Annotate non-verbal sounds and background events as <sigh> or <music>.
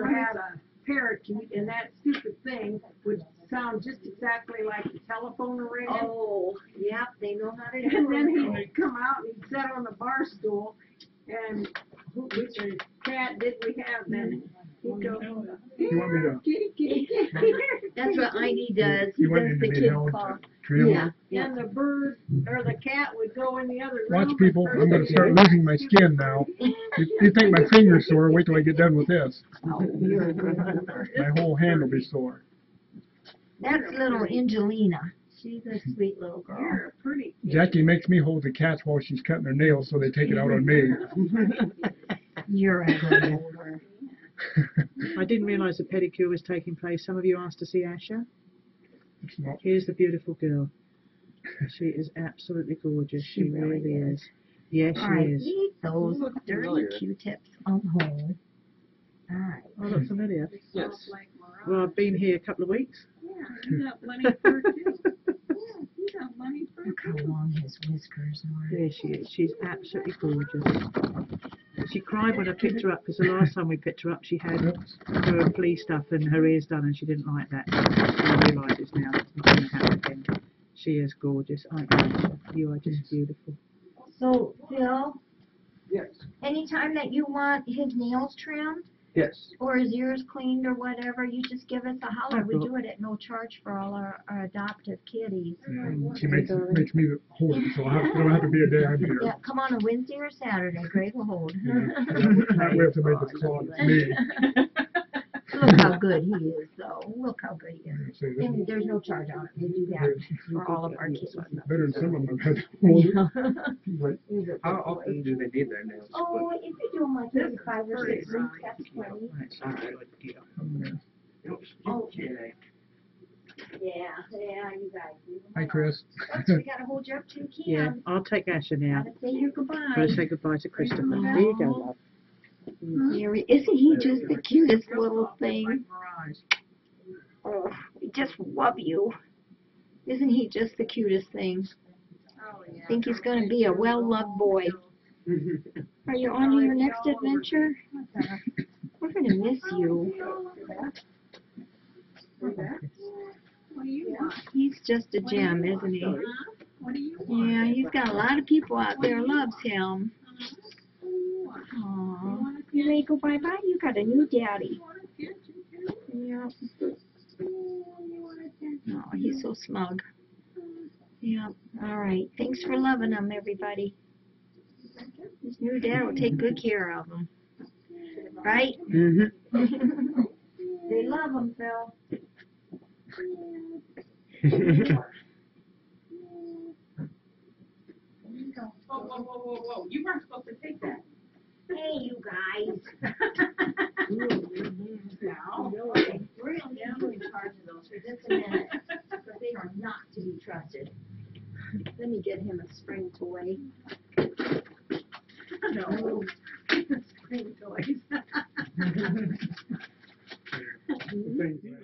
brother had a parakeet and that stupid thing would sound just exactly like the telephone ringing. Oh, yep, they know how to <laughs> do And then he'd come out and he'd sit on the bar stool and who, which cat did we have then? He'd go, You want me to, kitty, kitty, kitty. That's what Heidi does. He does the to kid call. To? Yeah, yeah. And the bird or the cat would go in the other room. Watch people, I'm gonna start losing my skin now. You, you think my finger's sore, wait till I get done with this. Oh, you're a good one. My whole hand will be sore. That's little Angelina. She's a sweet little girl. You're a pretty kid. Jackie makes me hold the cats while she's cutting her nails, so they take it out on me. <laughs> You're a good one. <laughs> I didn't realise the pedicure was taking place. Some of you asked to see Asha. It's not, Here's the beautiful girl. She is absolutely gorgeous. She really is. Yes, she Alright, is. leave those look dirty familiar. Q-tips on home. Alright. I look familiar. Yes. Like Well, I've been here a couple of weeks. Yeah, you got money for it too. Yeah, you got money for it Look how long his whiskers are. There she is. She's absolutely gorgeous. She cried when I picked her up because the last time we picked her up, she had her flea stuff and her ears done, and she didn't like that. She realises now it's not going to happen again. She is gorgeous. Aren't you? You are just beautiful. So, Phil, Yes. anytime that you want his nails trimmed, Yes. or his ears cleaned or whatever, you just give us a holler. We do it at no charge for all our, our adoptive kitties. and she makes, makes me hold it, so I'll have, it'll have to be a day I'm here. Yeah, come on a Wednesday or Saturday, Greg will hold. That way I have to make this call, it's me. <laughs> Look how good he is, though. Look how good he is. Say, And there's no charge on it. We do that for all of our kitties. Better than some of them I've had. Like, He's a How good boy. often do they need their nails Oh, clipped? if you do them like every five or six weeks, that's plenty. Oh. oh. Yeah, yeah, you guys. leave 'em Hi, alone. Chris. Oops, we gotta hold you up to the Yeah, can. I'll take Asha now. Gotta say your I'm gonna say goodbye to Christopher. There you go, love. Isn't he just the cutest little thing? Oh, we just love you. Isn't he just the cutest thing? Yeah. Think he's gonna be a well-loved boy. Are you on to your next adventure? We're gonna miss you. He's just a gem, isn't he? Yeah, he's got a lot of people out there loves him. Do you want? You Aww. want a You kid? ready to go bye-bye? You got a new daddy. You want a kid? You too? Yep. You want a kid? Oh, he's so smug. Yeah. All right. Thanks for loving him, everybody. His new dad will take good care of him. Right? Mm-hmm. <laughs> they love him, Phil. Whoa, <laughs> whoa, whoa, whoa, whoa, you weren't supposed to take that. Hey, you guys. now. Really, really who in charge of those for just a minute, because they are not to be trusted. Let me get him a spring toy. No. <laughs> <laughs> spring toys. <laughs>